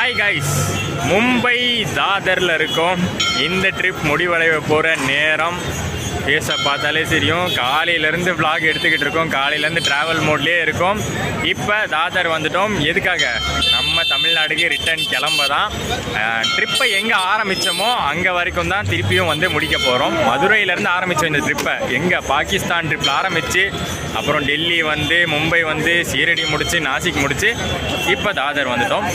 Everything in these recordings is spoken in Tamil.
ஹாய் கைஸ் மும்பை தாதரில் இருக்கோம். இந்த ட்ரிப் முடிவடைய போகிற நேரம் ஃபேஸை பார்த்தாலே தெரியும். காலையிலேருந்து விளாக் எடுத்துக்கிட்டு இருக்கோம். காலையிலேருந்து ட்ராவல் மோட்லேயே இருக்கோம். இப்போ தாதர் வந்துட்டோம். எதுக்காக? நம்ம தமிழ்நாடுக்கு ரிட்டர்ன் கிளம்ப தான் ட்ரிப்பை எங்கே ஆரம்பித்தோமோ அங்கே வரைக்கும் தான் திருப்பியும் வந்து முடிக்க போகிறோம் மதுரையிலேருந்து ஆரம்பித்தோம் இந்த ட்ரிப்பை எங்கே பாகிஸ்தான் ட்ரிப்பில் ஆரம்பித்து அப்புறம் டெல்லி வந்து மும்பை வந்து சீரடி முடித்து நாசிக் முடித்து இப்போ தாதர் வந்துட்டோம்.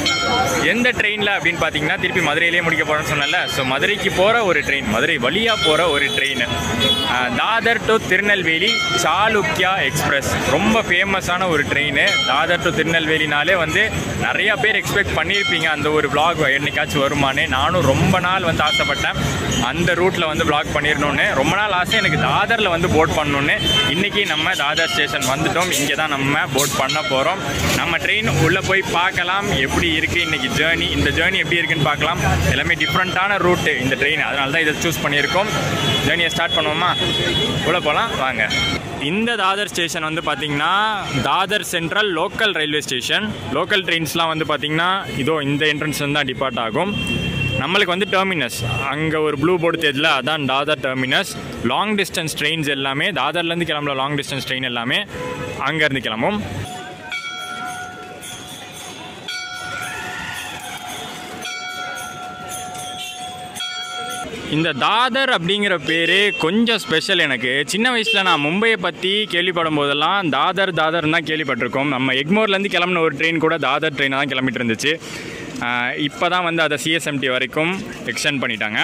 எந்த ட்ரெயினில் அப்படின்னு பார்த்தீங்கன்னா திருப்பி மதுரையிலேயே முடிக்க போகிறோம்னு சொன்னல ஸோ மதுரைக்கு போகிற ஒரு ட்ரெயின் மதுரை வழியாக போகிற ஒரு train Dadar to Tirunelveli Chalukya express. ரொம்ப ஃபேமஸான ஒரு ட்ரெயின் தாதர் டு திருநெல்வேலினாலே வந்து நிறையா பேர் எக்ஸ்பெக்ட் பண்ணியிருப்பீங்க அந்த ஒரு vlog என்னைக்காச்சும் வருமானே நானும் ரொம்ப நாள் வந்து ஆசைப்பட்டேன். அந்த ரூட்டில் வந்து பிளாக் பண்ணிடணும்னு. ரொம்ப நாள் ஆசை. எனக்கு தாதரில் வந்து போட் பண்ணணுன்னு இன்றைக்கி நம்ம தாதர் ஸ்டேஷன் வந்துட்டோம். இங்கே தான் நம்ம போட் பண்ண போகிறோம் நம்ம ட்ரெயின் உள்ளே போய் பார்க்கலாம். எப்படி இருக்குது இன்றைக்கி ஜேர்னி இந்த ஜேர்னி எப்படி இருக்குன்னு பார்க்கலாம். எல்லாமே டிஃப்ரெண்ட்டான ரூட்டு இந்த ட்ரெயின் அதனால தான் இதை சூஸ் பண்ணியிருக்கோம். ஜேர்னியை ஸ்டார்ட் பண்ணுவோமா? உள்ளே போகலாம் வாங்க. இந்த தாதர் ஸ்டேஷன் வந்து பார்த்திங்கன்னா Dadar central local railway station local ட்ரெயின்ஸ்லாம் வந்து பார்த்திங்கன்னா இதோ இந்த என்ட்ரன்ஸ் தான் டிபார்ட் ஆகும். நம்மளுக்கு வந்து டெர்மினஸ் அங்கே ஒரு ப்ளூ போர்டு தெரியுதுல அதான் Dadar terminus long distance trains எல்லாமே தாதர்லேருந்து கிளம்புற லாங் டிஸ்டன்ஸ் ட்ரெயின் எல்லாமே அங்கேருந்து கிளம்பும். இந்த தாதர் அப்படிங்கிற பேர் கொஞ்சம் ஸ்பெஷல் எனக்கு. சின்ன வயசில் நான் மும்பையை பற்றி கேள்விப்படும் போதெல்லாம் தாதர் தாதர் தான் கேள்விப்பட்டிருக்கோம். நம்ம எக்மோர்லேருந்து கிளம்புன ஒரு ட்ரெயின் கூட தாதர் ட்ரெயினாக தான் கிளம்பிட்டு இருந்துச்சு. இப்போ தான் வந்து அதை சிஎஸ்எம்டி வரைக்கும் எக்ஸ்டெண்ட் பண்ணிட்டாங்க.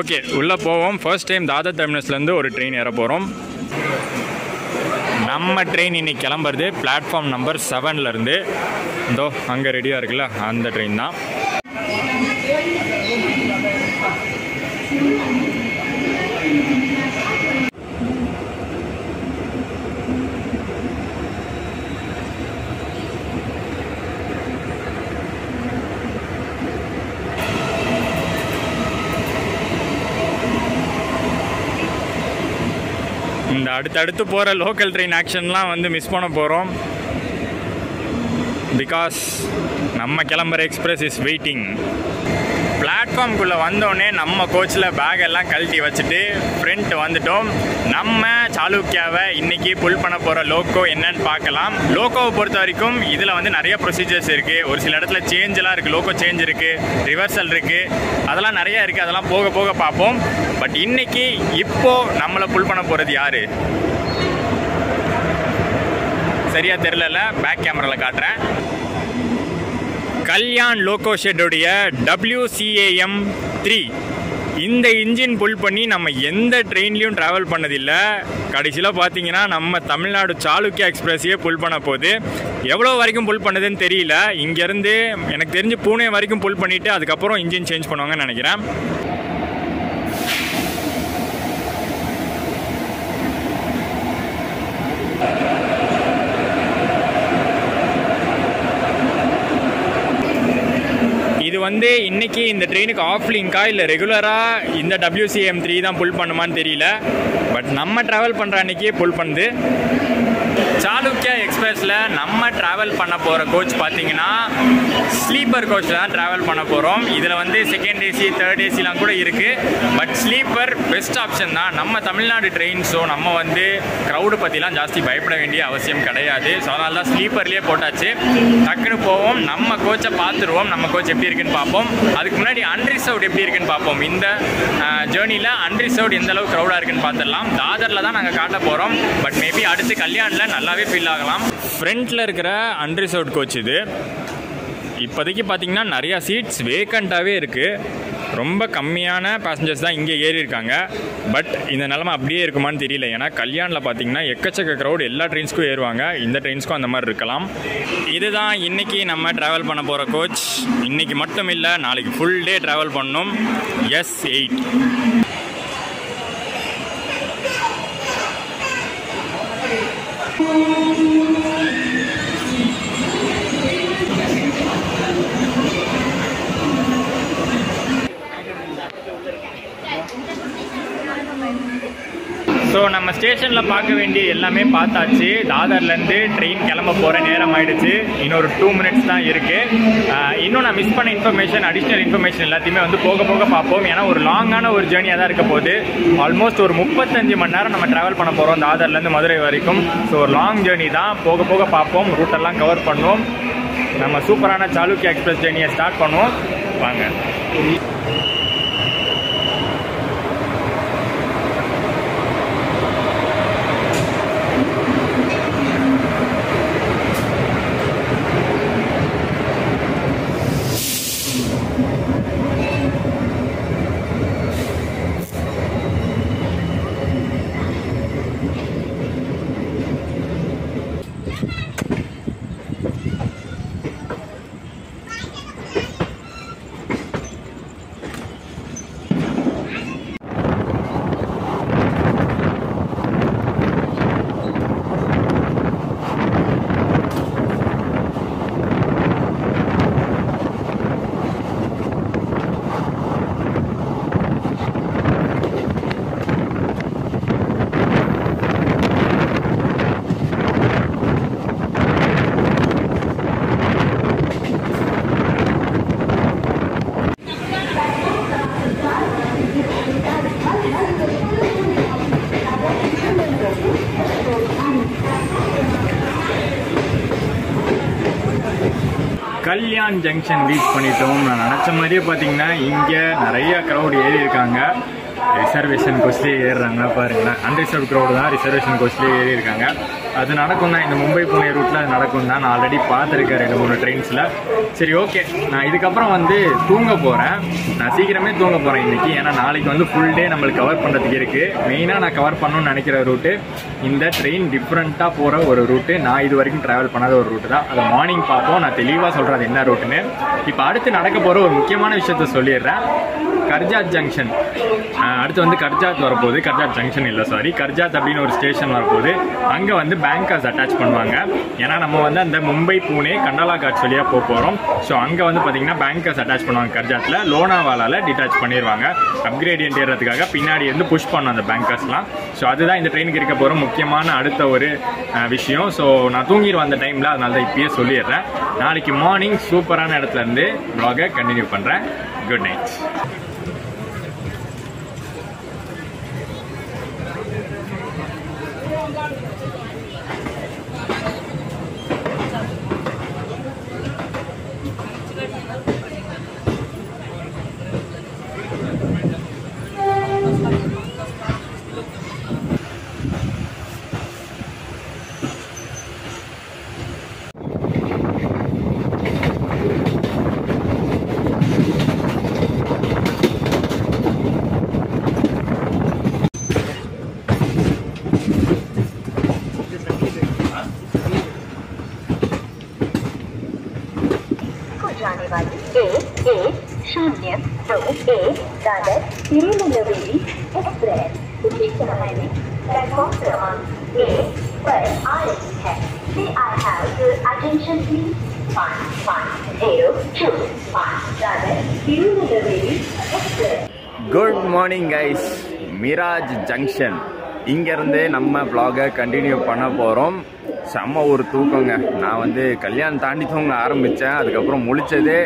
ஓகே உள்ளே போவோம். ஃபர்ஸ்ட் டைம் தாதர் டெர்மினஸ்லேருந்து ஒரு ட்ரெயின் ஏற போகிறோம் நம்ம ட்ரெயின் இன்னைக்கு கிளம்புறது பிளாட்ஃபார்ம் நம்பர் செவன்லேருந்து இதோ அங்கே ரெடியாக இருக்குல்ல? அந்த ட்ரெயின் தான். இந்த அடுத்தடுத்து போகிற லோக்கல் ட்ரெயின் ஆக்ஷன்லாம் வந்து மிஸ் பண்ண போகிறோம் பிகாஸ் நம்ம கிளம்புற எக்ஸ்பிரஸ் இஸ் வெயிட்டிங் பிளாட்ஃபார்ம்குள்ளே வந்தோடனே நம்ம கோச்சில் பேக் எல்லாம் கழட்டி வச்சுட்டு ஃப்ரண்ட் வந்துட்டோம். நம்ம சாளுக்கியாவை இன்றைக்கி புல் பண்ண போகிற லோக்கோ என்னன்னு பார்க்கலாம். லோக்கோவை பொறுத்த வரைக்கும் இதில் வந்து நிறைய ப்ரொசீஜர்ஸ் இருக்குது ஒரு சில இடத்துல சேஞ்செல்லாம் இருக்குது லோக்கோ சேஞ்ச் இருக்குது ரிவர்சல் இருக்குது அதெல்லாம் நிறைய இருக்குது அதெல்லாம் போக போக பார்ப்போம். பட் இன்றைக்கி இப்போது நம்மளை புல் பண்ண போகிறது யார்? சரியாக தெரிலல பேக் கேமராவில் காட்டுறேன். கல்யாண் லோகோ ஷெட்டுடைய டபிள்யூசிஏஎம் த்ரீ இந்த இன்ஜின் புல் பண்ணி நம்ம எந்த ட்ரெயின்லேயும் ட்ராவல் பண்ணதில்லை. கடைசியில் பார்த்தீங்கன்னா நம்ம தமிழ்நாடு சாளுக்கியா எக்ஸ்பிரஸையே புல் பண்ண போகுது. எவ்வளோ வரைக்கும் புல் பண்ணதுன்னு தெரியல. இங்கேருந்து எனக்கு தெரிஞ்சு பூனே வரைக்கும் புல் பண்ணிவிட்டு அதுக்கப்புறம் இன்ஜின் சேஞ்ச் பண்ணுவாங்கன்னு நினைக்கிறேன் இது வந்து இன்னைக்கு இந்த ட்ரெயினுக்கு ஆஃப் லிங்கா இல்லை ரெகுலராக இந்த டபிள்யூசிஎம் த்ரீ தான் புல் பண்ணுமான்னு தெரியல. பட் நம்ம ட்ராவல் பண்ணுற அன்னைக்கே புல் பண்ணுது. சாளுக்கியா எக்ஸ்பிரஸில் நம்ம ட்ராவல் பண்ண போகிற கோச் பார்த்தீங்கன்னா ஸ்லீப்பர் கோச்சில் தான் ட்ராவல் பண்ண போகிறோம் இதில் வந்து செகண்ட் ஏசி தேர்ட் ஏசிலாம் கூட இருக்குது பட் ஸ்லீப்பர் பெஸ்ட் ஆப்ஷன் தான். நம்ம தமிழ்நாடு ட்ரெயின் ஸோ நம்ம வந்து க்ரௌடு பற்றிலாம் ஜாஸ்தி பயப்பட வேண்டிய அவசியம் கிடையாது. ஸோ அதனால தான் ஸ்லீப்பர்லேயே போட்டாச்சு. டக்குன்னு போவோம். நம்ம கோச்சை பார்த்துருவோம். நம்ம கோச் எப்படி இருக்குன்னு பார்ப்போம். அதுக்கு முன்னாடி அன்ரிசர்வ்ட் எப்படி இருக்குன்னு பார்ப்போம். இந்த ஜேர்னியில் அன்ரிசர்வ்டு எந்த அளவுக்கு க்ரௌடாக இருக்குன்னு பார்த்துடலாம். தாதரில் தான் நாங்கள் காட்ட போகிறோம் பட் மேபி அடுத்து கல்யாணில் நல்லாவே ஃபீல் ஆகலாம். ஃப்ரண்ட்டில் இருக்கிற அன்ரிசர்வ்ட் கோச் இது. இப்போதைக்கு பார்த்தீங்கன்னா நிறையா சீட்ஸ் வேக்கண்ட்டாகவே இருக்குது ரொம்ப கம்மியான பேசஞ்சர்ஸ் தான் இங்கே ஏறி இருக்காங்க. பட் இந்த நிலமை அப்படியே இருக்குமான்னு தெரியல. ஏன்னா கல்யாணில் பார்த்தீங்கன்னா எக்கச்சக்க க்ரௌட் எல்லா ட்ரெயின்ஸ்க்கும் ஏறுவாங்க. இந்த ட்ரெயின்ஸ்க்கும் அந்த மாதிரி இருக்கலாம். இதுதான் இன்னைக்கு நம்ம ட்ராவல் பண்ண போகிற கோச் இன்றைக்கி மட்டும் இல்லை நாளைக்கு ஃபுல் டே ட்ராவல் பண்ணும் எஸ் எயிட் ஸோ நம்ம ஸ்டேஷனில் பார்க்க வேண்டிய எல்லாமே பார்த்தாச்சு. தாதர்லேருந்து ட்ரெயின் கிளம்ப போகிற நேரம் ஆயிடுச்சு. இன்னொரு டூ மினிட்ஸ் தான் இருக்குது இன்னும் நான் மிஸ் பண்ண இன்ஃபர்மேஷன் அடிஷ்னல் இன்ஃபர்மேஷன் எல்லாத்தையுமே வந்து போக போக பார்ப்போம். ஏன்னா ஒரு லாங்கான ஒரு ஜேர்னியாக தான் இருக்க போது ஆல்மோஸ்ட் ஒரு முப்பத்தஞ்சு மணி நேரம் நம்ம ட்ராவல் பண்ண போகிறோம் தாதர்லேருந்து மதுரை வரைக்கும். ஸோ ஒரு லாங் ஜேர்னி தான் போக போக பார்ப்போம். ரூட்டெல்லாம் கவர் பண்ணுவோம். நம்ம சூப்பரான சாளுக்கிய எக்ஸ்பிரஸ் ஜேர்னியை ஸ்டார்ட் பண்ணுவோம். வாங்க. கல்யாண் ஜங்ஷன் ரீச் பண்ணிட்டோம் நான் நினச்ச மாதிரியே பார்த்தீங்கன்னா இங்கே நிறைய க்ரௌட் ஏறி இருக்காங்க. ரிசர்வேஷன் கோஸ்ட்லேயே ஏறுறாங்க பாருங்களேன். அன்ரிசர்வ் க்ரௌடு தான் ரிசர்வேஷன் கோஸ்ட்லேயே ஏறி இருக்காங்க. அது நடக்கும் தான் இந்த மும்பை புனே ரூட்டில் அது நடக்கும் தான் நான் ஆல்ரெடி பார்த்துருக்கேன் ரெண்டு மூணு ட்ரெயின்ஸில் சரி ஓகே நான் இதுக்கப்புறம் வந்து தூங்க போகிறேன் நான் சீக்கிரமே தூங்க போகிறேன் இன்றைக்கி ஏன்னா நாளைக்கு வந்து ஃபுல் டே நம்மளுக்கு கவர் பண்ணுறதுக்கு இருக்குது மெயினாக நான் கவர் பண்ணணும்னு நினைக்கிற ரூட்டு இந்த ட்ரெயின் டிஃப்ரெண்ட்டாக போகிற ஒரு ரூட்டு நான் இது வரைக்கும் ட்ராவல் பண்ணாத ஒரு ரூட்டு தான். அதை மார்னிங் பார்ப்போம். நான் தெளிவாக சொல்கிறேன் அது என்ன ரூட்டுன்னு இப்போ அடுத்து நடக்க போகிற ஒரு முக்கியமான விஷயத்த சொல்லிடுறேன். கர்ஜாத் ஜங்ஷன். அடுத்து வந்து கர்ஜாத் வரப்போகுது. கர்ஜாத் ஜங்ஷன் இல்லை சாரி கர்ஜாத் அப்படின்னு ஒரு ஸ்டேஷன் வரப்போகுது. அங்கே வந்து பேங்கர்ஸ் அட்டாச் பண்ணுவாங்க. ஏன்னா நம்ம வந்து அந்த மும்பை பூனே கண்டலா காட்ஸ் வழியாக போக போகிறோம் ஸோ அங்கே வந்து பார்த்தீங்கன்னா பேங்கர்ஸ் அட்டாச் பண்ணுவாங்க கர்ஜாத்தில் லோனாவாலால டிட்டாச் பண்ணிடுவாங்க அப்கிரேடியன்ட் ஏறதுக்காக பின்னாடி இருந்து புஷ் பண்ணும் அந்த பேங்கர்ஸ்லாம் ஸோ அதுதான் இந்த ட்ரெயினுக்கு இருக்க போகிற முக்கியமான அடுத்த ஒரு விஷயம். ஸோ நான் தூங்கிடுவேன் அந்த டைமில் அதனால தான் இப்பயே சொல்லிடுறேன். நாளைக்கு மார்னிங் சூப்பரான இடத்துல இருந்து ப்ளாகை கண்டினியூ பண்ணுறேன் good night Morning guys Miraj junction இங்கேருந்து நம்ம ப்ளாகை கண்டினியூ பண்ண போகிறோம் செம்ம ஒரு தூக்கங்க. நான் வந்து கல்யாணம் தாண்டி தூங்க ஆரம்பித்தேன் அதுக்கப்புறம் முழித்ததே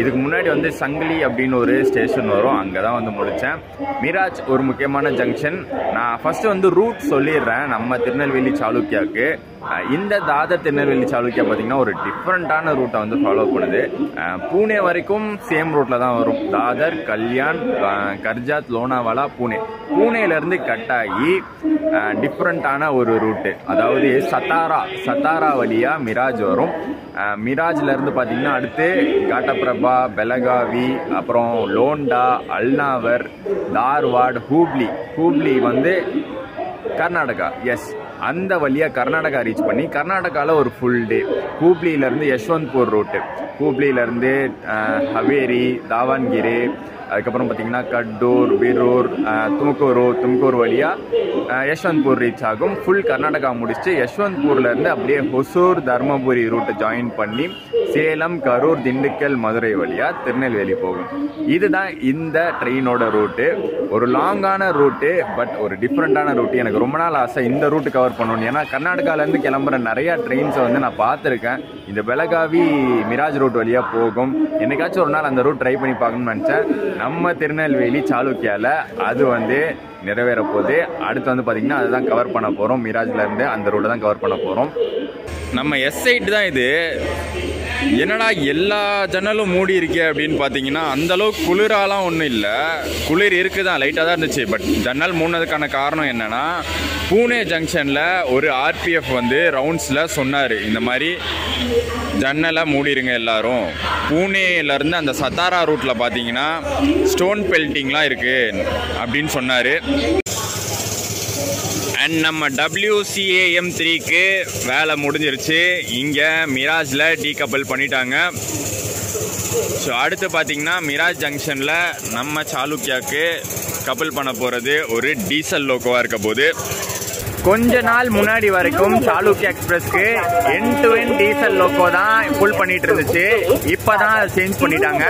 இதுக்கு முன்னாடி வந்து சங்கிலி அப்படின்னு ஒரு ஸ்டேஷன் வரும். அங்கே தான் வந்து முடித்தேன் மிராஜ் ஒரு முக்கியமான ஜங்ஷன் நான் ஃபஸ்ட்டு வந்து ரூட் சொல்லிடுறேன் நம்ம திருநெல்வேலி சாளுக்கியாவுக்கு. இந்த தாதர் திருநெல்வேலி சாளுக்கியா பார்த்தீங்கன்னா ஒரு டிஃப்ரெண்ட்டான ரூட்டை வந்து ஃபாலோ பண்ணுது. பூனே வரைக்கும் சேம் ரூட்டில் தான் வரும். தாதர் கல்யாண் கர்ஜாத் லோனாவாலா பூனே. பூனேலேருந்து கட் ஆகி டிஃப்ரெண்ட்டான ஒரு ரூட்டு அதாவது சத்தாரா சத்தாரா வழியாக மிராஜ் வரும். மிராஜ்லேருந்து பார்த்திங்கன்னா அடுத்து பார்த்தீங்கன்னா அடுத்து காட்டப்பிரபா பெலகாவி அப்புறம் லோண்டா அல்னாவர் தார்வாட் ஹூப்ளி. ஹூப்ளி வந்து கர்நாடகா. எஸ் அந்த வழியாக கர்நாடகா ரீச் பண்ணி கர்நாடகாவில் ஒரு ஃபுல் டே ஹூப்ளியிலேருந்து யஷ்வந்த்பூர் ரூட்டு ஹூப்ளியிலேருந்து ஹவேரி தாவன்கிரி அதுக்கப்புறம் பார்த்தீங்கன்னா கடூர் பீரூர் அஹ், தும்கூரு தும்கூர் வழியாக யஷ்வந்த்பூர் ரீச் ஆகும். ஃபுல் கர்நாடகா முடிச்சுட்டு யஷ்வந்த்பூர்லேருந்து அப்படியே ஹொசூர் தர்மபுரி ரூட்டை ஜாயின் பண்ணி சேலம் கரூர் திண்டுக்கல் மதுரை வழியாக திருநெல்வேலி போகும். இதுதான் இந்த ட்ரெயினோட ரூட்டு ஒரு லாங்கான ரூட்டு பட் ஒரு டிஃப்ரெண்ட்டான ரூட்டு எனக்கு ரொம்ப நாள் ஆசை இந்த ரூட்டு கவர் பண்ணணும் ஏன்னா கர்நாடகாலேருந்து கிளம்புற நிறையா ட்ரெயின்ஸை வந்து நான் பார்த்துருக்கேன். இந்த பெலகாவி மிராஜ் ரூட் வழியாக போகும். என்னைக்காச்சும் ஒரு நாள் அந்த ரூட் ட்ரை பண்ணி பார்க்கணும்னு நினச்சேன். நம்ம திருநெல்வேலி சாளுக்கியால அது வந்து நிறைவேற போகுது. அடுத்து வந்து பார்த்தீங்கன்னா அதுதான் கவர் பண்ண போகிறோம் மிராஜ்ல இருந்து அந்த ரூட்டை தான் கவர் பண்ண போகிறோம் நம்ம எஸ் தான் இது. என்னடா எல்லா ஜன்னலும் மூடி இருக்கே அப்படின்னு பார்த்தீங்கன்னா அந்த அளவுக்கு குளிராலாம் ஒன்றும் இல்லை. குளிர் இருக்குதான் லைட்டாக தான் இருந்துச்சு. பட் ஜன்னல் மூடினதுக்கான காரணம் என்னன்னா பூனே ஜங்ஷனில் ஒரு ஆர்பிஎஃப் வந்து ரவுண்ட்ஸில் சொன்னார். இந்த மாதிரி ஜன்னலை மூடிருங்க எல்லாரும். பூனேலேருந்து அந்த சத்தாரா ரூட்டில் பார்த்தீங்கன்னா ஸ்டோன் பெல்ட்டிங்லாம் இருக்குது அப்படின்னு சொன்னார். அண்ட் நம்ம டபிள்யூசிஏஎம் த்ரீக்கு வேலை முடிஞ்சிருச்சு. இங்கே மிராஜில் டீகப்பிள் பண்ணிட்டாங்க. ஸோ அடுத்து பார்த்தீங்கன்னா மிராஜ் ஜங்ஷனில் நம்ம சாலுக்கியாவுக்கு கப்பல் பண்ண போகிறது ஒரு டீசல் லோக்கோவாக இருக்க போது. கொஞ்ச நாள் முன்னாடி வரைக்கும் Chalukya எக்ஸ்பிரஸ்க்கு end to end diesel loco தான் ஃபுல் பண்ணிட்டு இருந்துச்சு. இப்போ தான் சேஞ்ச் பண்ணிட்டாங்க.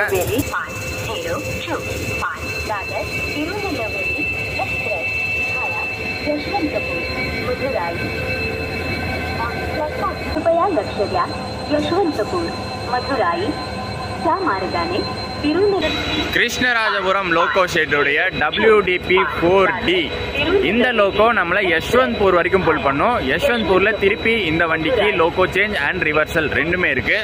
कृपया लक्ष द्या यशवंतपूर मधुराई त्या मार्गाने तिरुनेर Krishnarajapuram loco ஷெட்டுடைய WDP four D இந்த லோக்கோ நம்மளை யஷ்வந்த்பூர் வரைக்கும் புல் பண்ணும் யஷ்வந்த்பூர்ல திருப்பி இந்த வண்டிக்கு லோக்கோ சேஞ்ச் அண்ட் ரிவர்சல் ரெண்டுமே இருக்கு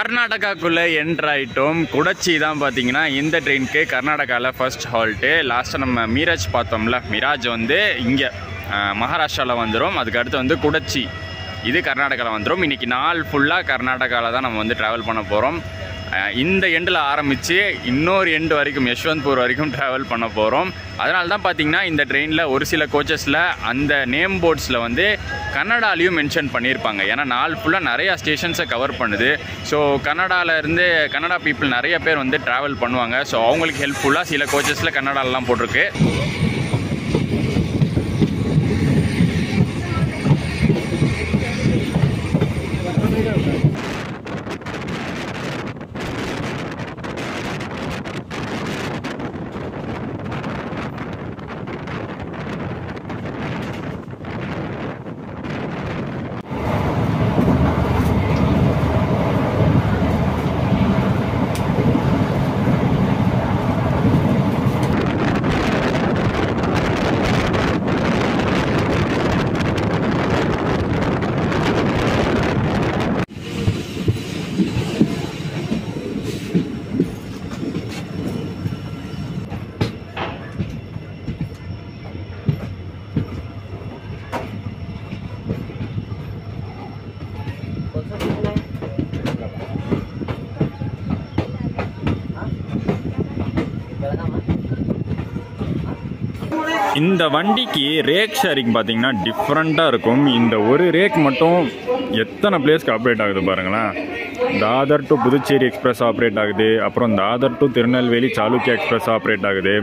கர்நாடகாக்குள்ளே என்ட்ராயிட்டோம் குடச்சி தான் பார்த்தீங்கன்னா இந்த ட்ரெயினுக்கு கர்நாடகாவில் ஃபர்ஸ்ட் ஹால்ட்டு லாஸ்ட்டாக நம்ம மீராஜ் பார்த்தோம்ல. மிராஜ் வந்து இங்கே மகாராஷ்டிராவில் வந்துடும் அதுக்கு அடுத்து வந்து குடச்சி. இது கர்நாடகாவில் வந்துடும் இன்றைக்கி நாள் ஃபுல்லாக கர்நாடகாவில் தான் நம்ம வந்து ட்ராவல் பண்ண போகிறோம் இந்த எண்டில் ஆரம்பித்து இன்னொரு எண்டு வரைக்கும் யஷ்வந்த்பூர் வரைக்கும் ட்ராவல் பண்ண போகிறோம் அதனால தான் பார்த்தீங்கன்னா இந்த ட்ரெயினில் ஒரு சில கோச்சஸில் அந்த நேம் போர்ட்ஸில் வந்து கன்னடாலையும் மென்ஷன் பண்ணியிருப்பாங்க ஏன்னா நாள் ஃபுல்லாக நிறையா ஸ்டேஷன்ஸை கவர் பண்ணுது. ஸோ கன்னடாவிலேருந்து கன்னடா பீப்புள் நிறைய பேர் வந்து ட்ராவல் பண்ணுவாங்க. ஸோ அவங்களுக்கு ஹெல்ப்ஃபுல்லாக சில கோச்சஸில் கன்னடாலெலாம் போட்டிருக்கு. இந்த வண்டிக்கு ரேக் ஷேரிங் பார்த்தீங்கன்னா டிஃப்ரெண்ட்டாக இருக்கும். இந்த ஒரு ரேக் மட்டும் எத்தனை பிளேஸ்க்கு ஆப்ரேட் ஆகுது பாருங்களேன். Dadar to Puducherry express operate ஆகுது. அப்புறம் Dadar to Tirunelveli Chalukya express operate ஆகுது.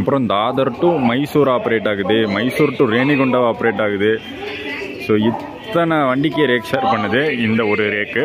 அப்புறம் தாதர் டு மைசூர் ஆப்ரேட் ஆகுது. மைசூர் டு ரேணிகுண்டா ஆப்ரேட் ஆகுது. ஸோ இத்தனை வண்டிக்கு ரேக் ஷேர் பண்ணுது இந்த ஒரு ரேக்கு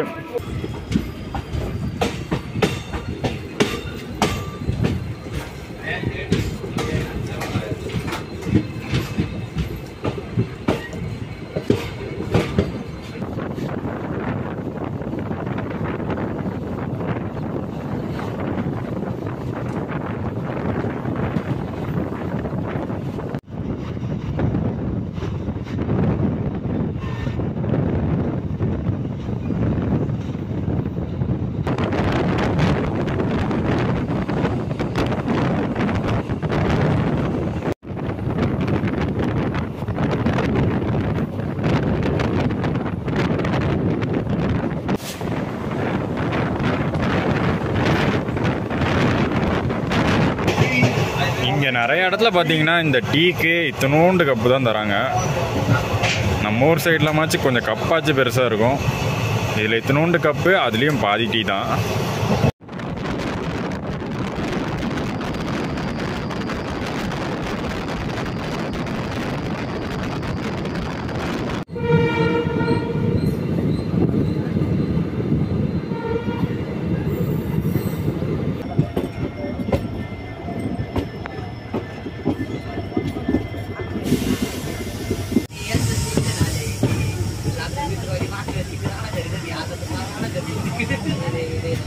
இங்கே நிறைய இடத்துல பார்த்தீங்கன்னா இந்த டீக்கு இத்தனோண்டு கப்பு தான் தராங்க. நம்ம ஊர் சைட்லமாச்சும் கொஞ்சம் கப்பாச்சு பெருசாக இருக்கும். இதில் இத்தனோண்டு கப்பு அதுலேயும் பாதி டீ தான். dikkat edin.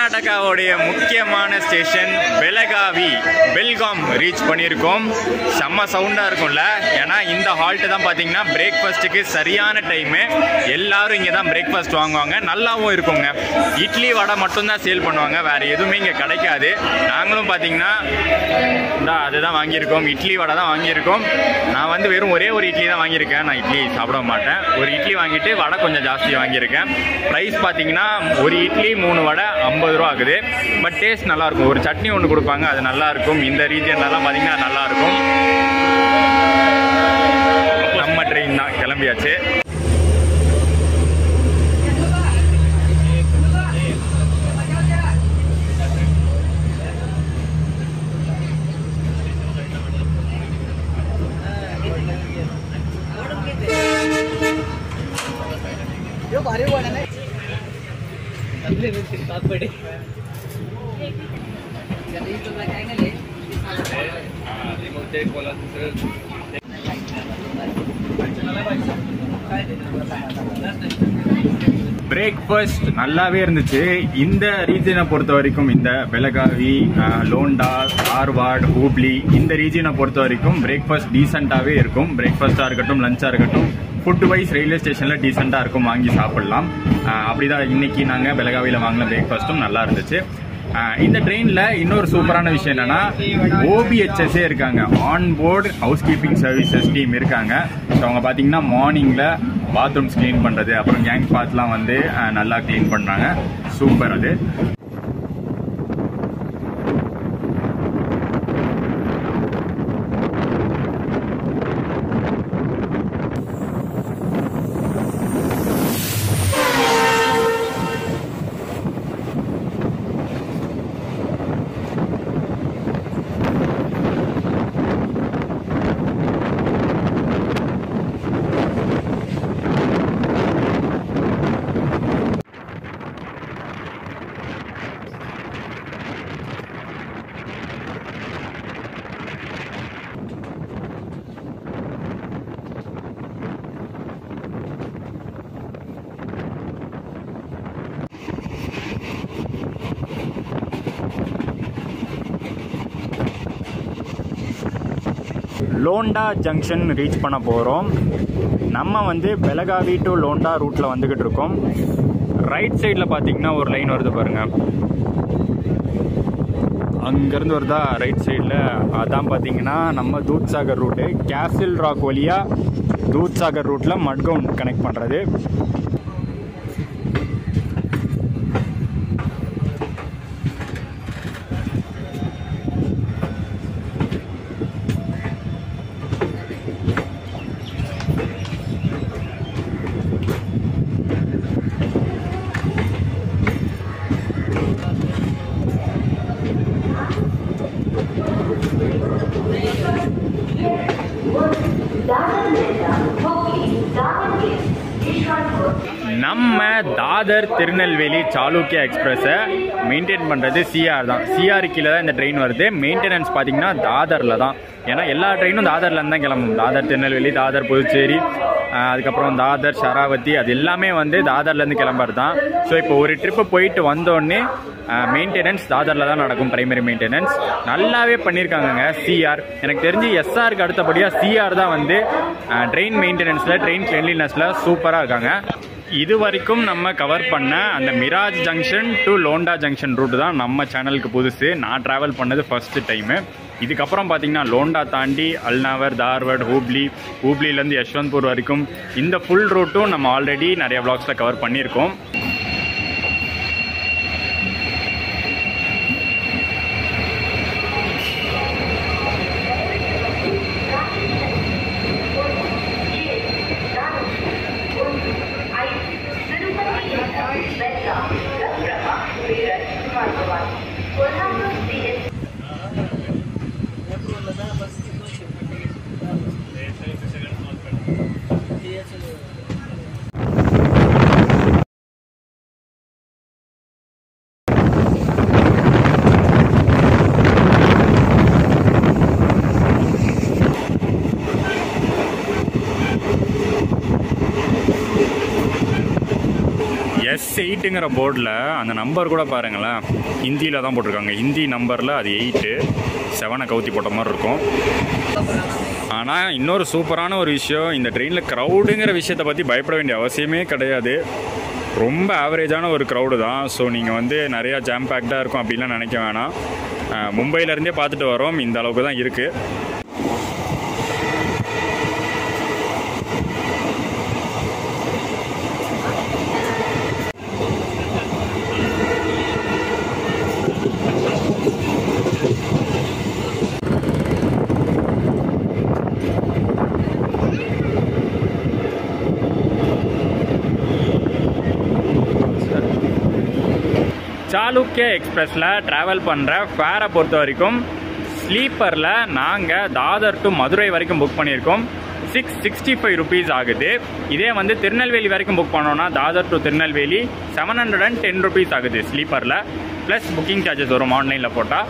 கர்நாடகாவுடைய முக்கியமான ஸ்டேஷன் பெலகாவி. பெல்காம் ரீச் பண்ணியிருக்கோம். செம்ம சவுண்டாக இருக்கும்ல. ஏன்னா இந்த ஹால்ட்டு தான் பார்த்தீங்கன்னா பிரேக்ஃபாஸ்ட்டுக்கு சரியான டைமு எல்லாரும் இங்கே தான் பிரேக்ஃபாஸ்ட் வாங்குவாங்க. நல்லாவும் இருக்குங்க. இட்லி வடை மட்டும்தான் சேல் பண்ணுவாங்க. வேறு எதுவுமே இங்கே கிடைக்காது. நாங்களும் பார்த்தீங்கன்னா அதுதான் வாங்கியிருக்கோம். இட்லி வடை தான் வாங்கியிருக்கோம். நான் வந்து வெறும் ஒரே ஒரு இட்லி தான் வாங்கியிருக்கேன். நான் இட்லி சாப்பிட மாட்டேன். ஒரு இட்லி வாங்கிட்டு வடை கொஞ்சம் ஜாஸ்தி வாங்கியிருக்கேன். ப்ரைஸ் பார்த்தீங்கன்னா ஒரு இட்லி மூணு வடை ஐம்பது ரூபா ஆகுது. பட் டேஸ்ட் நல்லா இருக்கும் ஒரு சட்னி ஒன்று கொடுப்பாங்க அது நல்லா இருக்கும் இந்த ரீஜன்லலாம் பார்த்தீங்கன்னா நல்லா இருக்கும் நம்ம ட்ரெயின் தான். கிளம்பியாச்சு. பிரேக்ஃபாஸ்ட் நல்லாவே இருந்துச்சு. இந்த ரீஜனை பொறுத்த வரைக்கும் இந்த பெலகாவி லோண்டா ஆர்வாட் ஹூப்ளி இந்த ரீஜனை பொறுத்த வரைக்கும் பிரேக்ஃபாஸ்ட் டீசெண்டாகவே இருக்கும். பிரேக்ஃபாஸ்ட்டாக இருக்கட்டும் லஞ்சாக இருக்கட்டும் ஃபுட் வைஸ் ரயில்வே ஸ்டேஷனில் டீசெண்டாக இருக்கும் வாங்கி சாப்பிட்லாம். அப்படி அப்படிதான் இன்றைக்கி நாங்கள் பெலகாவியில் வாங்கின பிரேக்ஃபாஸ்ட்டும் நல்லா இருந்துச்சு. இந்த ட்ரெயினில் இன்னொரு சூப்பரான விஷயம் என்னன்னா ஓபிஹெச்எஸ்ஸே இருக்காங்க on board house keeping services team இருக்காங்க. ஸோ அவங்க பார்த்தீங்கன்னா மார்னிங்கில் பாத்ரூம்ஸ் க்ளீன் பண்ணுறது அப்புறம் கேங் பாத்லாம் வந்து நல்லா க்ளீன் பண்ணுறாங்க சூப்பர் அது. லோண்டா ஜங்ஷன் ரீச் பண்ண போகிறோம் நம்ம வந்து பெலகாவி டு லோண்டா ரூட்டில் வந்துக்கிட்டு இருக்கோம். ரைட் சைடில் பார்த்தீங்கன்னா ஒரு லைன் வருது பாருங்கள் அங்கேருந்து வருதா? ரைட் சைடில் அதான் பார்த்தீங்கன்னா நம்ம தூத் சாகர் ரூட்டு கேசில் ராக் வழியாக தூத் சாகர் ரூட்டில் மட்கவுன் கனெக்ட் பண்ணுறது நம்ம தாதர் திருநெல்வேலி சாளுக்கியா எக்ஸ்பிரஸை மெயின்டைன் பண்ணுறது சிஆர் தான். சிஆர் கீழே தான் இந்த ட்ரெயின் வருது. மெயின்டெனன்ஸ் பார்த்தீங்கன்னா தாதரில் தான். ஏன்னா எல்லா ட்ரெயினும் தாதர்லேருந்து தான் கிளம்பும். தாதர் திருநெல்வேலி தாதர் புதுச்சேரி அதுக்கப்புறம் தாதர் ஷராவதி அது எல்லாமே வந்து தாதர்லேருந்து கிளம்புறது தான். ஸோ இப்போ ஒரு ட்ரிப்பு போயிட்டு வந்தோடனே மெயின்டெனன்ஸ் தாதரில் தான் நடக்கும். Primary maintenance. நல்லாவே பண்ணியிருக்காங்கங்க சிஆர். எனக்கு தெரிஞ்சு எஸ்ஆருக்கு அடுத்தபடியாக சிஆர் தான் வந்து ட்ரெயின் மெயின்டெனன்ஸில் ட்ரெயின் கிளென்லினஸில் சூப்பராக இருக்காங்க. இது வரைக்கும் நம்ம கவர் பண்ண அந்த Miraj junction to Londa junction route தான் நம்ம சேனலுக்கு புதுசு. நான் ட்ராவல் பண்ணது ஃபஸ்ட்டு டைமு இதுக்கப்புறம் பார்த்தீங்கன்னா லோண்டா தாண்டி அல்நாவர் தார்வட் ஹூப்ளி ஹூப்ளிலேருந்து யஷ்வந்த்பூர் வரைக்கும் இந்த ஃபுல் ரூட்டும் நம்ம ஆல்ரெடி நிறைய vlogsல கவர் பண்ணியிருக்கோம். எஸ் எயிட்டுங்கிற போர்டில் அந்த நம்பர் கூட பாருங்களேன். ஹிந்தியில் தான் போட்டிருக்காங்க. ஹிந்தி நம்பரில் அது எயிட்டு செவனை கவுத்தி போட்ட மாதிரி இருக்கும். ஆனால் இன்னொரு சூப்பரான ஒரு விஷயம் இந்த ட்ரெயினில் க்ரௌடுங்கிற விஷயத்தை பற்றி பயப்பட வேண்டிய அவசியமே கிடையாது. ரொம்ப ஆவரேஜான ஒரு க்ரௌடு தான். ஸோ நீங்கள் வந்து நிறையா ஜாம் பேக்டாக இருக்கும் அப்படின்லாம் நினைக்க வேணாம். மும்பையிலேருந்தே பார்த்துட்டு வரோம். இந்த அளவுக்கு தான் இருக்குது சாளுக்கிய எக்ஸ்பிரஸில் ட்ராவல் பண்ணுற ஃபேரை பொறுத்த வரைக்கும் ஸ்லீப்பரில் நாங்கள் தாதர் டு மதுரை வரைக்கும் புக் பண்ணியிருக்கோம். சிக்ஸ் சிக்ஸ்டி ஃபைவ் ருபீஸ் ஆகுது. இதே வந்து திருநெல்வேலி வரைக்கும் புக் பண்ணோன்னா Dadar to Tirunelveli seven hundred and ten rupees ஆகுது ஸ்லீப்பரில் ப்ளஸ் புக்கிங் சார்ஜஸ் வரும் ஆன்லைனில் போட்டால்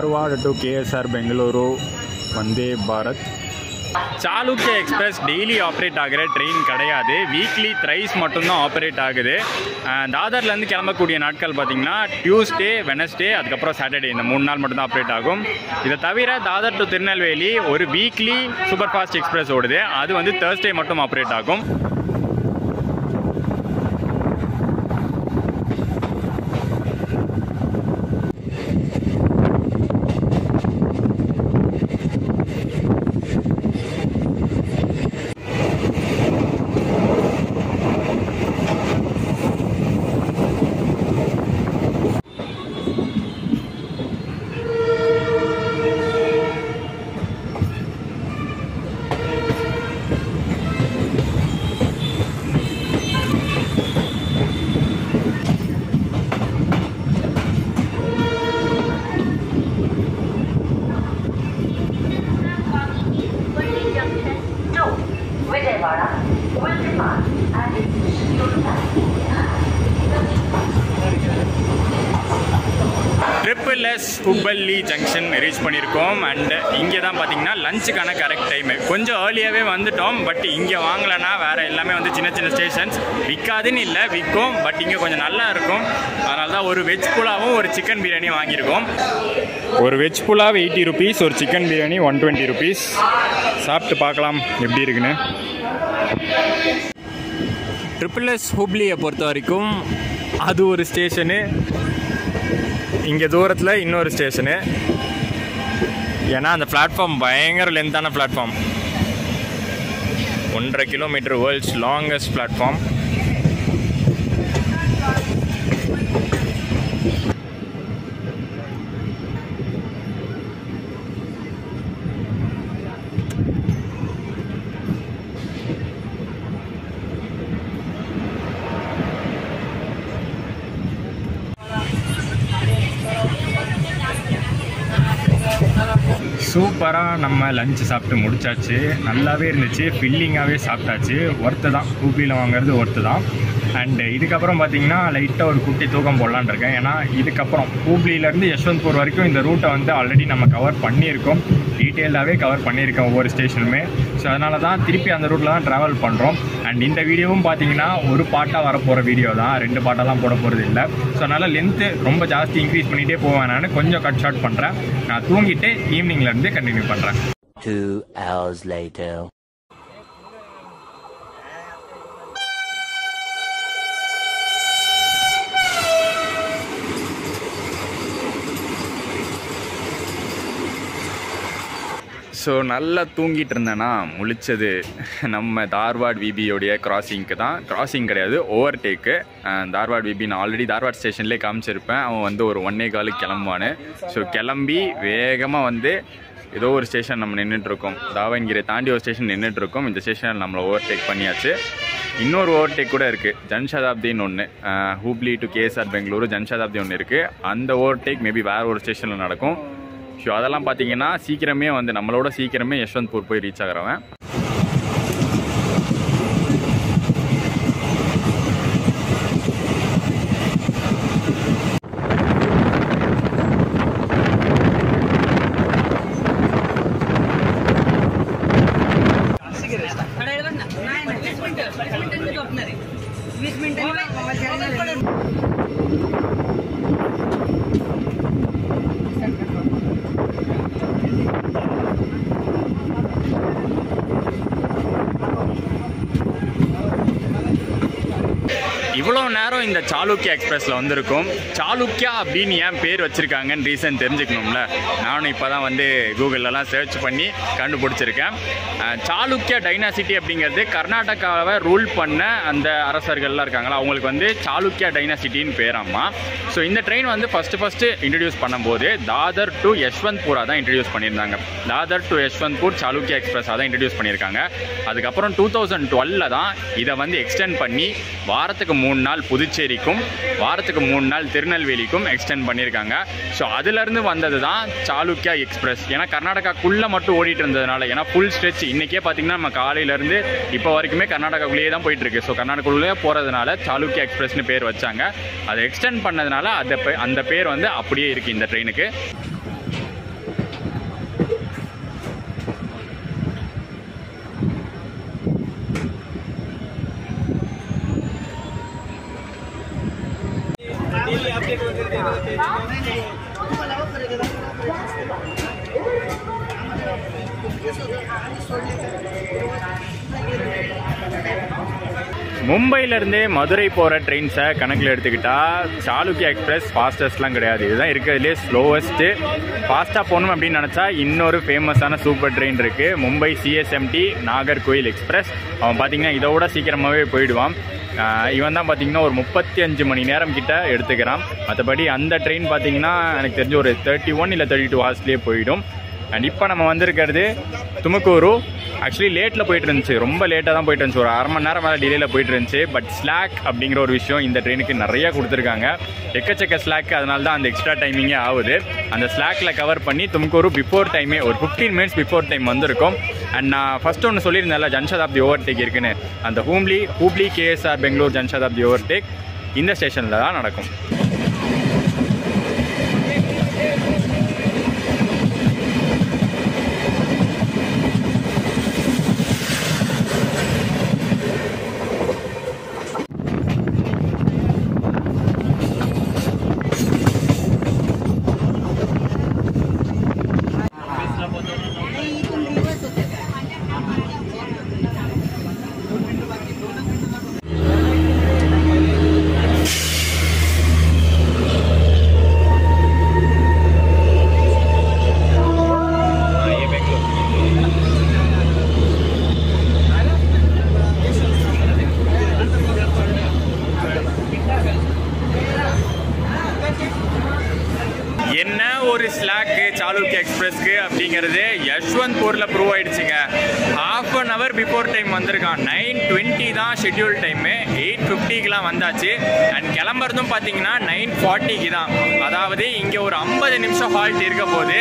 Dharwad to K S R Bengaluru Vande Bharat Chalukya express daily operate ஆகிற ட்ரெயின் கிடையாது வீக்லி த்ரைஸ் மட்டும்தான் ஆப்ரேட் ஆகுது அஹ் தாதர்லேருந்து கிளம்பக்கூடிய நாட்கள் பார்த்தீங்கன்னா டியூஸ்டே வெனஸ்டே அதுக்கப்புறம் சாட்டர்டே இந்த மூணு நாள் மட்டும்தான் ஆப்ரேட் ஆகும் இதை தவிர தாதர் டு திருநெல்வேலி ஒரு வீக்லி சூப்பர் ஃபாஸ்ட் எக்ஸ்பிரஸ் ஓடுது அது வந்து தேர்ஸ்டே மட்டும் ஆப்ரேட் ஆகும் ஹுப்பல்லி ஜங்ஷன் ரீச் பண்ணியிருக்கோம். அண்ட் இங்கே தான் பார்த்தீங்கன்னா லஞ்சுக்கான கரெக்ட் டைமு கொஞ்சம் ஏர்லியாகவே வந்துட்டோம் பட் இங்கே வாங்கலைன்னா வேறு எல்லாமே வந்து சின்ன சின்ன ஸ்டேஷன்ஸ் விற்காதுன்னு இல்லை விற்கும் பட் இங்கே கொஞ்சம் நல்லா இருக்கும். அதனால தான் ஒரு வெஜ் புலாவும் ஒரு சிக்கன் பிரியாணியும் வாங்கியிருக்கோம். ஒரு வெஜ் புலாவ் எயிட்டி ருபீஸ் ஒரு chicken biryani one twenty rupees சாப்பிட்டு பார்க்கலாம் எப்படி இருக்குன்னு. ட்ரிபிள் எஸ் ஹுப்ளியை பொறுத்த வரைக்கும் அது ஒரு ஸ்டேஷனு இங்கே தூரத்தில் இன்னொரு ஸ்டேஷனு. ஏன்னா அந்த பிளாட்ஃபார்ம் பயங்கர லென்த்தான பிளாட்ஃபார்ம் ஒன்றரை கிலோமீட்டர் வேர்ல்ட்ஸ் லாங்கஸ்ட் பிளாட்ஃபார்ம் சூப்பராக நம்ம லஞ்ச் சாப்பிட்டு முடிச்சாச்சு. நல்லாவே இருந்துச்சு. ஃபில்லிங்காகவே சாப்பிட்டாச்சு. ஒர்த்து தான். ஹூப்ளியில் வாங்குறது ஒர்த்து தான். அண்டு இதுக்கப்புறம் பார்த்தீங்கன்னா லைட்டாக ஒரு குட்டி தூக்கம் போடலான்ருக்கேன் ஏன்னா இதுக்கப்புறம் ஹூப்ளியிலேருந்து யஷ்வந்த்பூர் வரைக்கும் இந்த ரூட்டை வந்து ஆல்ரெடி நம்ம கவர் பண்ணியிருக்கோம். டீட்டெயிலாகவே கவர் பண்ணியிருக்கோம் ஒவ்வொரு ஸ்டேஷனுமே ஸோ அதனால தான் திருப்பி அந்த ரூட்டில் தான் ட்ராவல் பண்ணுறோம் அண்ட் இந்த வீடியோவும் பார்த்தீங்கன்னா ஒரு பாட்டாக வரப்போகிற வீடியோ தான். ரெண்டு பாட்டெல்லாம் போட போகிறது இல்லை. ஸோ அதனால் லென்த்து ரொம்ப ஜாஸ்தி இன்க்ரீஸ் பண்ணிகிட்டே போவேன் நான் கொஞ்சம் கட் ஷார்ட் பண்ணுறேன் நான் தூங்கிட்டு ஈவினிங்லேருந்து கண்டினியூ பண்ணுறேன் Two hours later. ஸோ நல்லா தூங்கிட்டு இருந்தேன்னா முழிச்சது நம்ம தார்வாட் விபியோடைய கிராசிங்க்கு தான். கிராசிங் கிடையாது ஓவர் டேக்கு தார்வாட் விபி நான் ஆல்ரெடி தார்வாட் ஸ்டேஷன்லேயே காமிச்சிருப்பேன். அவன் வந்து ஒரு ஒன்னே காலுக்கு கிளம்புவான்னு. ஸோ கிளம்பி வேகமாக வந்து ஏதோ ஒரு ஸ்டேஷன் நம்ம நின்றுட்டுருக்கோம் தாவங்கிரை தாண்டி ஒரு ஸ்டேஷன் நின்றுட்டுருக்கோம் இந்த ஸ்டேஷனில் நம்மளை ஓவர் டேக் பண்ணியாச்சு. இன்னொரு ஓவர்டேக் கூட இருக்குது ஜன்சதாப்தின்னு ஒன்று ஹூப்ளி டு கேஎஸ்ஆர் பெங்களூரு ஜன்சதாப்தி ஒன்று இருக்குது அந்த ஓவர்டேக் மேபி வேறு ஒரு ஸ்டேஷனில் நடக்கும். ஸோ அதெல்லாம் பார்த்தீங்கன்னா சீக்கிரமே வந்து நம்மளோட சீக்கிரமே யஷ்வந்த்பூர் போய் ரீச் ஆகிறவன். இவ்வளோ நேரம் இந்த சாளுக்கியா எக்ஸ்பிரஸில் வந்திருக்கும். சாளுக்கியா அப்படின்னு ஏன் பேர் வச்சுருக்காங்கன்னு ரீசன் தெரிஞ்சுக்கணும்ல. நானும் இப்போ தான் வந்து கூகுளெலாம் சர்ச் பண்ணி கண்டுபிடிச்சிருக்கேன். சாளுக்கியா டைனாசிட்டி அப்படிங்கிறது கர்நாடகாவை ரூல் பண்ண அந்த அரசர்கள்லாம் இருக்காங்களா? அவங்களுக்கு வந்து சாளுக்கியா டைனாசிட்டின்னு பேராம்மா ஸோ இந்த ட்ரெயின் வந்து ஃபஸ்ட்டு ஃபஸ்ட்டு இன்ட்ரடியூஸ் பண்ணும்போது தாதர் டு யஷ்வந்த்பூரா தான் இன்ட்ரடியூஸ் பண்ணியிருந்தாங்க. தாதர் டு யஷ்வந்த்பூர் சாளுக்கியா எக்ஸ்பிரஸாக தான் இன்ட்ரடியூஸ் பண்ணியிருக்காங்க. அதுக்கப்புறம் டூ தௌசண்ட் டுவெல்ல தான் இதை வந்து எக்ஸ்டெண்ட் பண்ணி வாரத்துக்கு மூணு நாள் புதுச்சேரிக்கும் வாரத்துக்கு மூணு நாள் திருநெல்வேலிக்கும் எக்ஸ்டெண்ட் பண்ணியிருக்காங்க. ஸோ அதுலேருந்து வந்தது தான் சாளுக்கியா எக்ஸ்பிரஸ். ஏன்னா கர்நாடகாக்குள்ளே மட்டும் ஓடிட்டு இருந்ததுனால ஏன்னா ஃபுல் ஸ்ட்ரெச் இன்றைக்கே பார்த்தீங்கன்னா நம்ம காலையிலேருந்து இப்போ வரைக்குமே கர்நாடகாக்குள்ளேயே தான் போயிட்டுருக்கு. ஸோ கர்நாடகாக்குள்ளேயே போகிறதுனால சாளுக்கியா எக்ஸ்பிரஸ்னு பேர் வச்சாங்க. அதை எக்ஸ்டெண்ட் பண்ணதுனால அந்த அந்த பேர் வந்து அப்படியே இருக்குது இந்த ட்ரெயினுக்கு மும்பையிலேருந்தே மதுரை போகிற ட்ரெயின்ஸை கணக்கில் எடுத்துக்கிட்டா சாளுக்கியா எக்ஸ்பிரஸ் ஃபாஸ்டஸ்ட்லாம் கிடையாது. இதுதான் இருக்கிறதுலே ஸ்லோவஸ்ட்டு ஃபாஸ்ட்டாக போகணும் அப்படின்னு நினச்சா இன்னொரு ஃபேமஸான சூப்பர் ட்ரெயின் இருக்குது மும்பை சிஎஸ்எம்டி நாகர்கோயில் எக்ஸ்பிரஸ் அவன் பார்த்தீங்கன்னா இதோட சீக்கிரமாகவே போயிடுவான். இவன் தான் பார்த்தீங்கன்னா ஒரு முப்பத்தி அஞ்சு மணி நேரம் கிட்ட எடுத்துக்கிறான். மற்றபடி அந்த ட்ரெயின் பார்த்தீங்கன்னா எனக்கு தெரிஞ்ச ஒரு தேர்ட்டி ஒன் இல்லை தேர்ட்டி டூ ஹவர்ஸ்லேயே போயிடும். அண்ட் இப்போ நம்ம வந்திருக்கிறது துமக்கூரு. ஆக்சுவலி லேட்டில் போயிட்டு இருந்துச்சு ரொம்ப லேட்டாக தான் போயிட்டு இருந்துச்சு ஒரு அரை மணி நேரம் மேலே டிலேயில் போயிட்டு இருந்துச்சு பட் ஸ்லாக் அப்படிங்கிற ஒரு விஷயம் இந்த ட்ரெயினுக்கு நிறைய கொடுத்துருக்காங்க. எக்கச்சக்க ஸ்லாக் அதனால தான் அந்த எக்ஸ்ட்ரா டைமிங்கே ஆகுது. அந்த ஸ்லாக்கில் கவர் பண்ணி துமக்கூர் பிஃபோர் டைமே ஒரு ஃபிஃப்டீன் மினிட்ஸ் பிஃபோர் டைம் வந்திருக்கும். அண்ட் நான் ஃபர்ஸ்ட் ஒன்று சொல்லியிருந்தேன்ல ஜன்சதாப்தி ஓவர்டேக் இருக்குன்னு. அந்த ஹூம்லி ஹூப்ளி கேஎஸ்ஆர் பெங்களூர் ஜன்சதாப்தி ஓவர்டேக் இந்த ஸ்டேஷனில் தான் நடக்கும். இங்கே ஒரு ஐம்பது நிமிஷம் ஹால்ட் இருக்க போது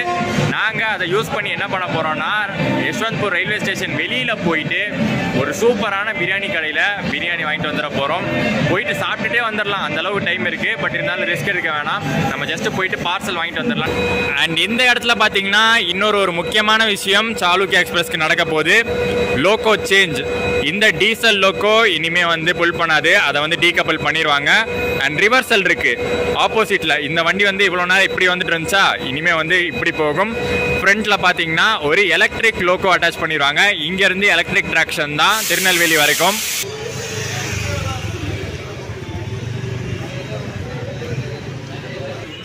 நாங்கள் அதை யூஸ் பண்ணி என்ன பண்ண போகிறோம்னா யஷ்வந்த்பூர் ரயில்வே ஸ்டேஷன் வெளியில் போயிட்டு ஒரு சூப்பரான பிரியாணி கடையில் பிரியாணி வாங்கிட்டு வந்துட போகிறோம் போயிட்டு சாப்பிட்டுட்டே வந்துடலாம். அந்தளவுக்கு டைம் இருக்குது பட் இருந்தாலும் ரிஸ்க் எடுக்க வேணாம். நம்ம ஜஸ்ட் போயிட்டு பார்சல் வாங்கிட்டு வந்துடலாம். அண்ட் இந்த இடத்துல பார்த்தீங்கன்னா இன்னொரு ஒரு முக்கியமான விஷயம் சாளுக்கிய எக்ஸ்பிரஸ்க்கு நடக்க போகுது. லோக்கோ சேஞ்ச் இந்த டீசல் லோக்கோ இனிமே வந்து புல் பண்ணாது. அதை வந்து டீகப்பல் பண்ணிடுவாங்க அண்ட் ரிவர்சல் இருக்கு. ஆப்போசிட்ல இந்த வண்டி வந்து இவ்வளோ நேரம் இப்படி வந்துட்டு இருந்துச்சா? இனிமே வந்து இப்படி போகும். ஃப்ரண்ட்ல பார்த்தீங்கன்னா ஒரு எலக்ட்ரிக் லோக்கோ அட்டாச் பண்ணிடுவாங்க இங்கேருந்து எலக்ட்ரிக் ட்ராக்ஷன் தான் திருநெல்வேலி வரைக்கும்.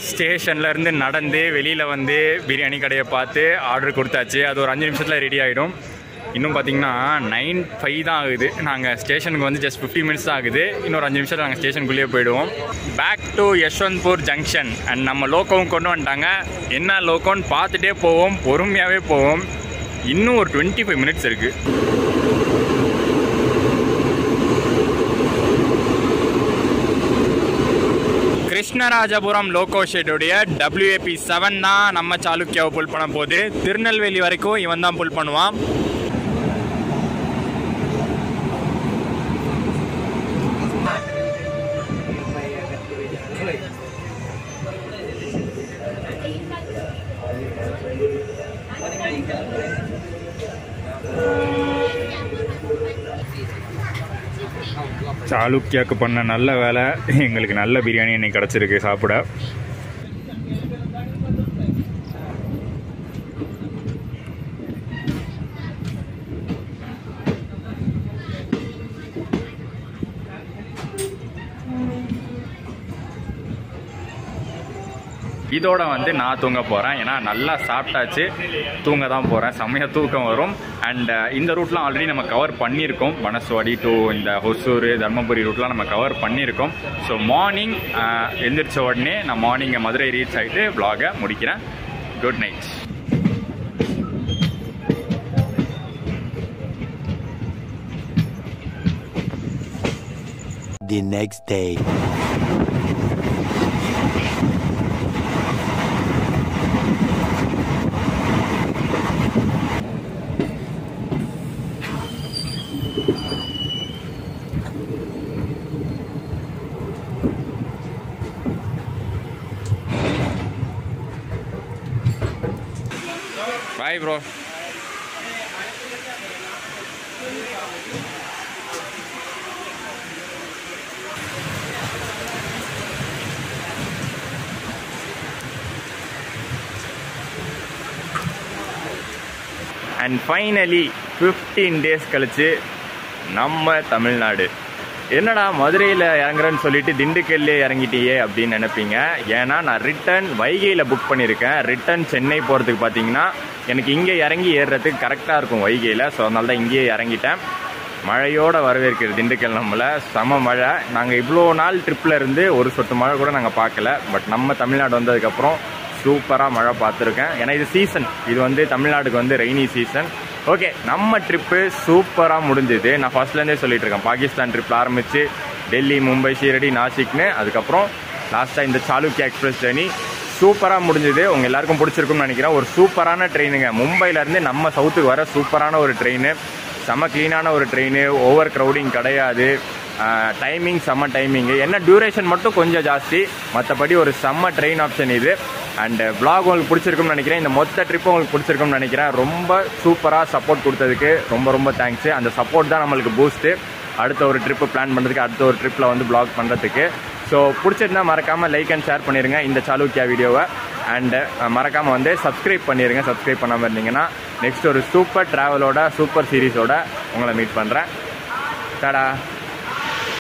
ஸ்டேஷன்லேருந்து நடந்து வெளியில் வந்து பிரியாணி கடையை பார்த்து ஆர்டர் கொடுத்தாச்சு. அது ஒரு அஞ்சு நிமிஷத்தில் ரெடி ஆகிடும் இன்னும் பார்த்தீங்கன்னா நைன் ஃபைவ் தான் ஆகுது. நாங்கள் ஸ்டேஷனுக்கு வந்து ஜஸ்ட் ஃபிஃப்டி மினிட்ஸ் தான் ஆகுது. இன்னொரு அஞ்சு நிமிஷத்தில் நாங்கள் ஸ்டேஷனுக்குள்ளேயே போயிடுவோம். Back to Yeshwantpur junction and நம்ம லோக்கோவும் கொண்டு வந்துட்டாங்க. என்ன லோக்கோன்னு பார்த்துட்டே போவோம். பொறுமையாகவே போவோம். இன்னும் ஒரு டுவெண்ட்டி ஃபைவ் மினிட்ஸ் இருக்குது கிருஷ்ணராஜபுரம் லோகோ ஷெட்டுடைய டபிள்யூஏபி செவன் தான் நம்ம சாளுக்கியாவை புல் பண்ண போகுது. திருநெல்வேலி வரைக்கும் இவன் தான் புல் பண்ணுவான். சாளுக்கியாவுக்கு பண்ண நல்ல வேலை. எங்களுக்கு நல்ல பிரியாணி இன்னைக்கு கிடச்சிருக்கு சாப்பிட. இதோட வந்து நான் தூங்க போகிறேன் ஏன்னா நல்லா சாப்பிட்டாச்சு. தூங்க தான் போகிறேன் செம்மையாக தூக்கம் வரும். அண்ட் uh, இந்த ரூட்லாம் ஆல்ரெடி நம்ம கவர் பண்ணியிருக்கோம். பனஸ்வாடி டு இந்த ஹொசூர் தர்மபுரி ரூட்லாம் நம்ம கவர் பண்ணியிருக்கோம். ஸோ மார்னிங் uh, எந்திரிச்ச உடனே நான் மார்னிங் மதுரை ரீச் ஆகிட்டு vlog-அ முடிக்கிறேன். Good night The next day. Bye bro and finally fifteen days கழித்து நம்ம தமிழ்நாடு. என்னடா மதுரையில் இறங்குறேன்னு சொல்லிட்டு திண்டுக்கல்லே இறங்கிட்டியே அப்படின்னு நினைப்பீங்க. ஏன்னா நான் ரிட்டன் வைகையில் புக் பண்ணியிருக்கேன். ரிட்டன் சென்னை போகிறதுக்கு பார்த்தீங்கன்னா எனக்கு இங்கே இறங்கி ஏறுறதுக்கு கரெக்டாக இருக்கும் வைகையில். ஸோ அதனால தான் இங்கேயே இறங்கிட்டேன். மழையோடு வரவேற்கிற திண்டுக்கல் நம்மளை. செம மழை. நாங்கள் இவ்வளோ நாள் ட்ரிப்பில் இருந்து ஒரு சொட்டு மழை கூட நாங்கள் பார்க்கல. பட் நம்ம தமிழ்நாடு வந்ததுக்கப்புறம் சூப்பராக மழை பார்த்துருக்கேன். ஏன்னா இது சீசன் இது வந்து தமிழ்நாடுக்கு வந்து ரெய்னி சீசன் ஓகே நம்ம ட்ரிப்பு சூப்பராக முடிஞ்சுது. நான் ஃபர்ஸ்ட்லேருந்தே சொல்லிட்டு இருக்கேன். பாகிஸ்தான் ட்ரிப்பில் ஆரம்பித்து டெல்லி மும்பை ஷீரடி நாசிக்னு அதுக்கப்புறம் லாஸ்ட்டாக இந்த சாலுக்கியா எக்ஸ்பிரஸ் ஜேர்னி சூப்பராக முடிஞ்சுது. உங்கள் எல்லாருக்கும் பிடிச்சிருக்கும்னு நினைக்கிறேன். ஒரு சூப்பரான ட்ரெயினுங்க மும்பையிலேருந்து நம்ம சவுத்துக்கு வர சூப்பரான ஒரு ட்ரெயின் செம்ம க்ளீனான ஒரு ட்ரெயின் ஓவர் க்ரௌடிங் கிடையாது. டைமிங் செம்ம டைமிங்கு என்ன டியூரேஷன் மட்டும் கொஞ்சம் ஜாஸ்தி. மற்றபடி ஒரு செம்ம ட்ரெயின் ஆப்ஷன் இது. அண்ட் vlog உங்களுக்கு பிடிச்சிருக்கும்னு நினைக்கிறேன். இந்த மொத்த ட்ரிப்பும் உங்களுக்கு பிடிச்சிருக்கும்னு நினைக்கிறேன். ரொம்ப சூப்பராக சப்போர்ட் கொடுத்ததுக்கு ரொம்ப ரொம்ப தேங்க்ஸு அந்த சப்போர்ட் தான் நம்மளுக்கு பூஸ்ட்டு அடுத்த ஒரு ட்ரிப்பு பிளான் பண்ணுறதுக்கு அடுத்த ஒரு ட்ரிப்பில் வந்து பிளாக் பண்ணுறதுக்கு ஸோ பிடிச்சிருந்தா மறக்காமல் லைக் அண்ட் ஷேர் பண்ணிடுங்க இந்த சாலுக்கியா வீடியோவை அண்டு மறக்காமல் வந்து சப்ஸ்கிரைப் பண்ணிடுங்க சப்ஸ்கிரைப் பண்ணாமல் இருந்தீங்கன்னா நெக்ஸ்ட் ஒரு சூப்பர் ட்ராவலோட சூப்பர் சீரீஸோட உங்களை மீட் பண்ணுறேன் டாடா.